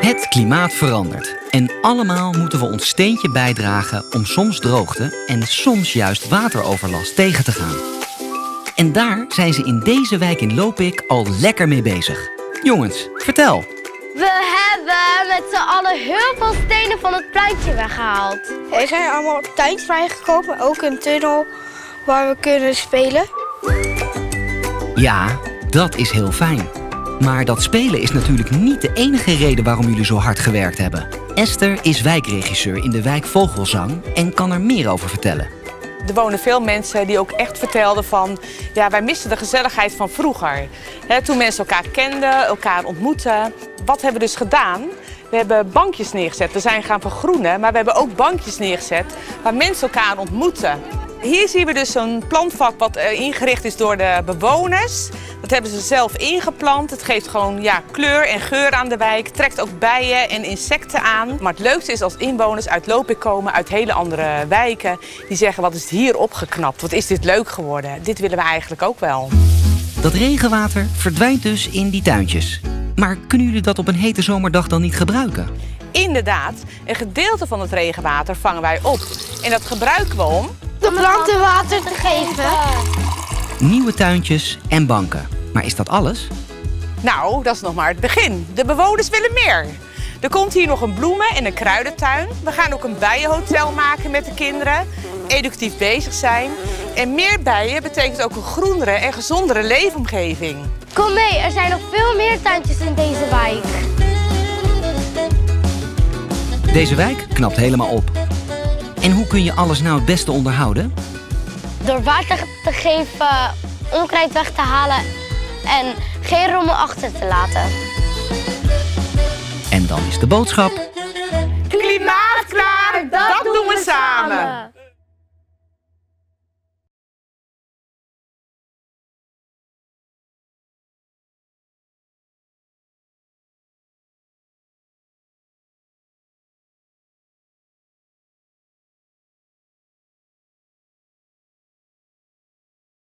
Het klimaat verandert. En allemaal moeten we ons steentje bijdragen om soms droogte en soms juist wateroverlast tegen te gaan. En daar zijn ze in deze wijk in Lopik al lekker mee bezig. Jongens, vertel, we hebben met z'n allen heel veel stenen van het pleintje weggehaald. Er zijn allemaal tuintjes vrijgekomen, ook een tunnel waar we kunnen spelen. Ja, dat is heel fijn. Maar dat spelen is natuurlijk niet de enige reden waarom jullie zo hard gewerkt hebben. Esther is wijkregisseur in de wijk Vogelzang en kan er meer over vertellen. Er wonen veel mensen die ook echt vertelden van... ja, wij missen de gezelligheid van vroeger. Toen mensen elkaar kenden, elkaar ontmoetten. Wat hebben we dus gedaan? We hebben bankjes neergezet. We zijn gaan vergroenen, maar we hebben ook bankjes neergezet... waar mensen elkaar ontmoeten. Hier zien we dus zo'n plantvak wat eh, ingericht is door de bewoners. Dat hebben ze zelf ingeplant. Het geeft gewoon ja, kleur en geur aan de wijk. Trekt ook bijen en insecten aan. Maar het leukste is als inwoners uit Lopik komen, uit hele andere wijken. Die zeggen, wat is het hier opgeknapt? Wat is dit leuk geworden? Dit willen we eigenlijk ook wel. Dat regenwater verdwijnt dus in die tuintjes. Maar kunnen jullie dat op een hete zomerdag dan niet gebruiken? Inderdaad, een gedeelte van het regenwater vangen wij op. En dat gebruiken we om De planten water te geven. Nieuwe tuintjes en banken. Maar is dat alles? Nou, dat is nog maar het begin. De bewoners willen meer. Er komt hier nog een bloemen- en een kruidentuin. We gaan ook een bijenhotel maken met de kinderen. Educatief bezig zijn. En meer bijen betekent ook een groenere en gezondere leefomgeving. Kom mee, er zijn nog veel meer tuintjes in deze wijk. Deze wijk knapt helemaal op. En hoe kun je alles nou het beste onderhouden? Door water te geven, onkruid weg te halen en geen rommel achter te laten. En dan is de boodschap... Klimaatklaar, dat doen we samen!